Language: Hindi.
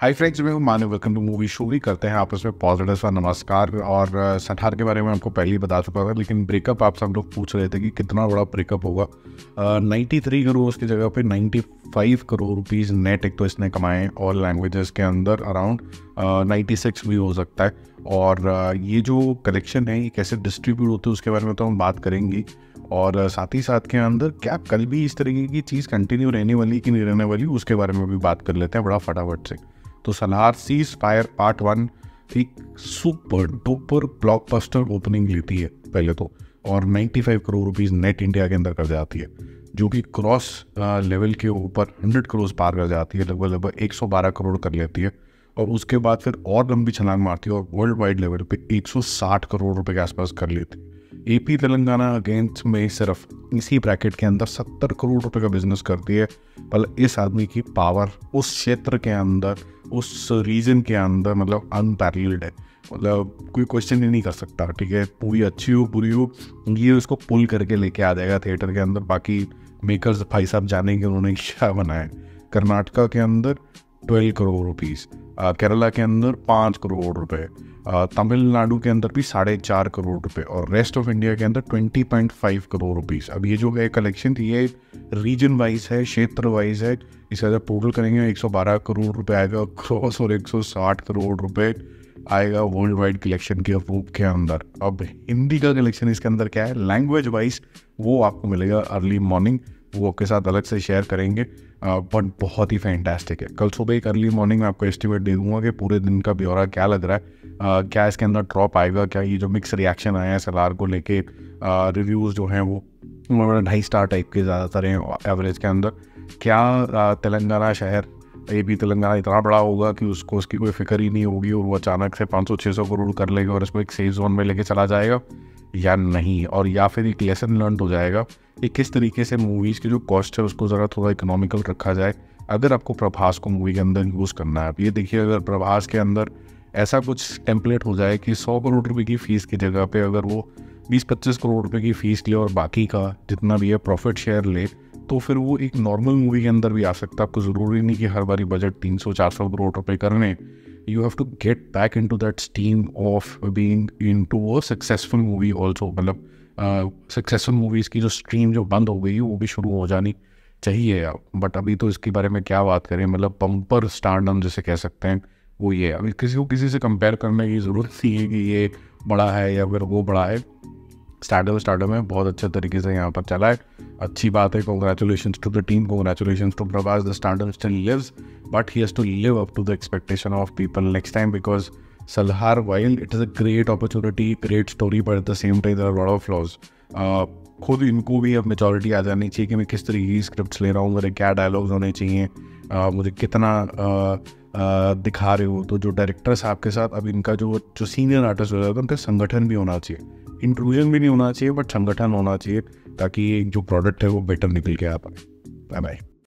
हाय फ्रेंड्स मैं हूँ Manav welcome to movie show भी करते हैं आपस में पॉजिटिव सा नमस्कार. और सठार के बारे में आपको पहले ही बता चुका था लेकिन ब्रेकअप आप सब लोग पूछ रहे थे कि कितना बड़ा ब्रेकअप होगा। नाइन्टी थ्री करोड़ की जगह पे ninety five crore rupees net एक तो इसने कमाए ऑल लैंग्वेजेस के अंदर अराउंड नाइन्टी सिक्स भी हो सकता है। और uh, ये जो कलेक्शन है ये कैसे डिस्ट्रीब्यूट होते हैं उसके बारे में तो हम बात करेंगे। और साथ ही साथ के अंदर क्या कल भी इस तरीके की चीज़ कंटिन्यू रहने वाली कि नहीं रहने वाली उसके बारे में भी बात कर लेते हैं बड़ा फटाफट से। तो Salaar cease fire part one एक सुपर डुपर ब्लॉकबस्टर ओपनिंग लेती है, पहले तो। और 95 करोड़ रुपीस नेट इंडिया के अंदर कर जाती है, जो कि क्रॉस लेवल के ऊपर 100 करोड़ पार कर जाती है, लगभग लगभग 112 करोड़ कर लेती है। और उसके बाद फिर और लंबी छलांग मारती है और वर्ल्ड वाइड लेवल पे 160 करोड़ रुपए के आसपास कर लेती है। एपी तेलंगाना अगेंस्ट में सिर्फ़ इसी ब्रैकेट के अंदर सत्तर करोड़ रुपए का बिज़नेस करती है। पर इस आदमी की पावर उस क्षेत्र के अंदर, उस रीजन के अंदर मतलब अनपैरल्ड है। मतलब कोई क्वेश्चन ही नहीं कर सकता, ठीक है? पूरी अच्छी हो, बुरी हो, ये उसको पुल करके लेके आ जाएगा थिएटर के अंदर। बाकी मेकर्स भाई साहब जानेंगे उन्होंने क्या बनाया कर्नाटका के अंदर ट्वेल्व करोड़ रुपीज़ केरला के अंदर पाँच करोड़ रुपए तमिलनाडु के अंदर भी साढ़े चार करोड़ रुपए और रेस्ट ऑफ़ इंडिया के अंदर twenty point five crore rupees अब ये जो है कलेक्शन थी ये रीजन वाइज है, क्षेत्र वाइज है। इसे अगर टोटल करेंगे 112 करोड़ रुपए आएगा क्रॉस और 160 करोड़ रुपए आएगा वर्ल्ड वाइड कलेक्शन के रूप के अंदर। अब हिंदी का कलेक्शन इसके अंदर क्या है? लैंग्वेज वाइज वो आपको मिलेगा अर्ली मॉर्निंग वो आपके साथ अलग से शेयर करेंगे। बट बहुत ही फैंटास्टिक है। कल सुबह एक अर्ली मॉर्निंग में आपको एस्टिमेट दे दूँगा कि पूरे दिन का ब्यौरा क्या लग रहा है। uh, क्या इसके अंदर ड्रॉप आएगा क्या ये जो मिक्स रिएक्शन आया है सलार को लेके रिव्यूज़ जो हैं वो ढाई स्टार टाइप के ज़्यादातर हैं एवरेज के अंदर। क्या तेलंगाना शहर ये भी तेलंगाना इतना बड़ा होगा कि उसको उसकी कोई फ़िक्र ही नहीं होगी और वो अचानक से 500-600 करोड़ कर लेगा और इसको एक सेफ़ जोन में लेके चला जाएगा। या नहीं? और या फिर एक लेसन लर्न हो जाएगा कि किस तरीके से मूवीज़ की जो कॉस्ट है, उसको ज़रा थोड़ा इकोनॉमिकल रखा जाए। अगर आपको प्रभास को मूवी के अंदर यूज़ करना है, अब ये देखिए, अगर प्रभास के अंदर ऐसा कुछ टेम्पलेट हो जाए कि सौ करोड़ रुपये की फ़ीस की जगह पे अगर वो बीस पच्चीस करोड़ रुपये की फ़ीस ले और बाकी का जितना भी है प्रॉफिट शेयर ले तो फिर वो एक नॉर्मल मूवी के अंदर भी आ सकता है। आपको ज़रूरी नहीं कि हर बारी बजट तीन सौ, चार सौ करोड़ रुपये करने। You have to get back into that steam of being into a successful movie also. मतलब सक्सेसफुल uh, मूवीज़ की जो स्ट्रीम जो बंद हो गई वो भी शुरू हो जानी चाहिए अब बट अभी तो इसके बारे में क्या बात करें? मतलब पंपर स्टारडम जैसे कह सकते हैं वो ये है। अभी किसी को किसी से कंपेयर करने की ज़रूरत नहीं है कि ये बड़ा है या फिर वो बड़ा है। स्टार्टअप स्टार्टअप में बहुत अच्छे तरीके से यहाँ पर चला है। अच्छी बात है congratulation to the team congratulation to Prabhas the startup still lives but he has to live up to the expectation of people next time because Salaar while it is a great opportunity great story but at the same time there lot of flaws खुद इनको भी अब मेचोरिटी आ जानी चाहिए कि मैं किस तरीके की स्क्रिप्ट ले रहा हूँ मेरे क्या डायलॉग्स होने चाहिए uh, मुझे कितना uh, uh, दिखा रहे हो। तो जो डायरेक्टर साहब के साथ अब इनका जो जो सीनियर आर्टिस्ट हो जाता है उनका संगठन भी होना चाहिए। इंक्लूजन भी नहीं होना चाहिए बट संगठन होना चाहिए, ताकि जो प्रोडक्ट है वो बेटर निकल के आ पाए। Bye bye